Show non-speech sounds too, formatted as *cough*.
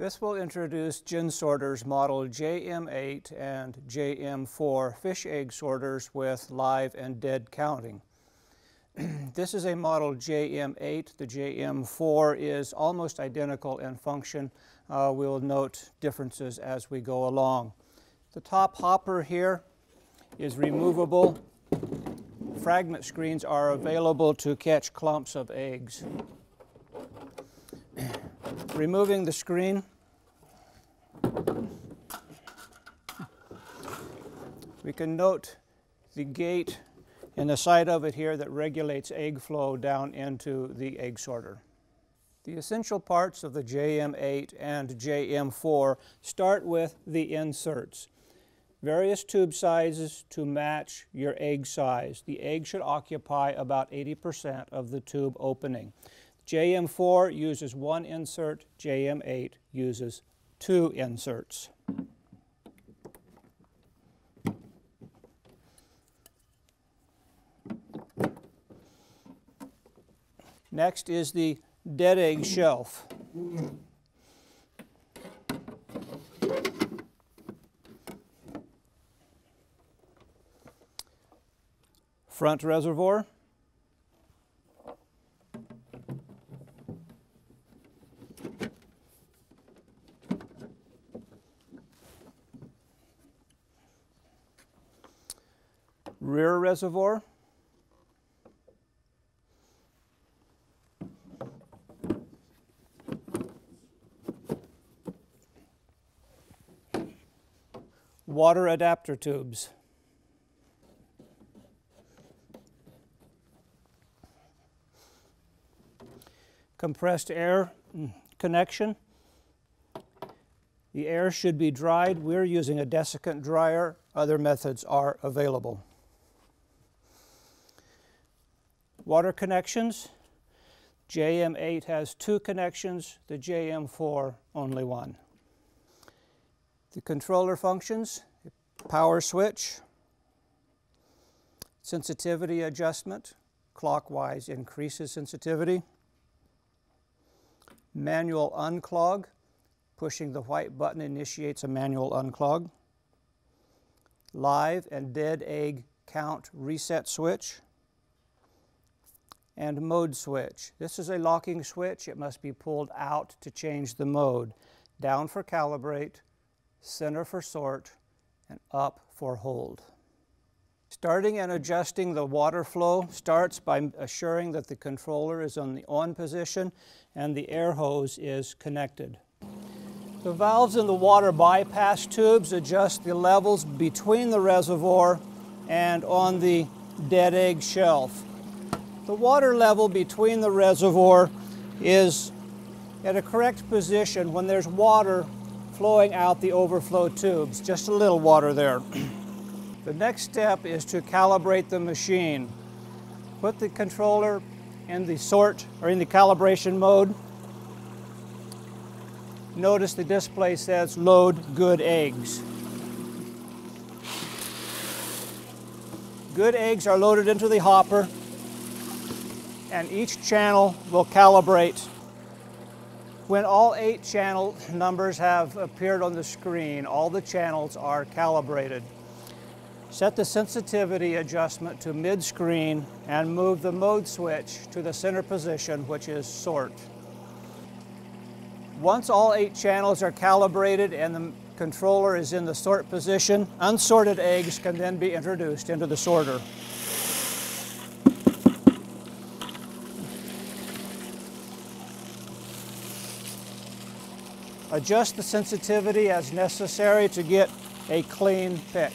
This will introduce Jensorter's model JM8 and JM4 fish egg sorters with live and dead counting. *clears throat* this is a model JM8. The JM4 is almost identical in function. Uh, we'll note differences as we go along. The top hopper here is removable. Fragment screens are available to catch clumps of eggs. *clears throat* Removing the screen, we can note the gate in the side of it here that regulates egg flow down into the egg sorter. The essential parts of the JM8 and JM4 start with the inserts. Various tube sizes to match your egg size. The egg should occupy about 80% of the tube opening. JM4 uses one insert, JM8 uses two inserts. Next is the dead egg shelf. Front reservoir. Rear reservoir. water adapter tubes. Compressed air mm, connection. The air should be dried. We're using a desiccant dryer. Other methods are available. Water connections. JM8 has two connections, the JM4 only one. The controller functions, power switch, sensitivity adjustment, clockwise increases sensitivity, manual unclog, pushing the white button initiates a manual unclog, live and dead egg count reset switch, and mode switch. This is a locking switch. It must be pulled out to change the mode. Down for calibrate, center for sort, and up for hold. Starting and adjusting the water flow starts by assuring that the controller is on the on position and the air hose is connected. The valves in the water bypass tubes adjust the levels between the reservoir and on the dead egg shelf. The water level between the reservoir is at a correct position when there's water flowing out the overflow tubes. Just a little water there. *clears throat* the next step is to calibrate the machine. Put the controller in the sort or in the calibration mode. Notice the display says load good eggs. Good eggs are loaded into the hopper and each channel will calibrate when all eight channel numbers have appeared on the screen, all the channels are calibrated. Set the sensitivity adjustment to mid-screen and move the mode switch to the center position, which is sort. Once all eight channels are calibrated and the controller is in the sort position, unsorted eggs can then be introduced into the sorter. Adjust the sensitivity as necessary to get a clean pick.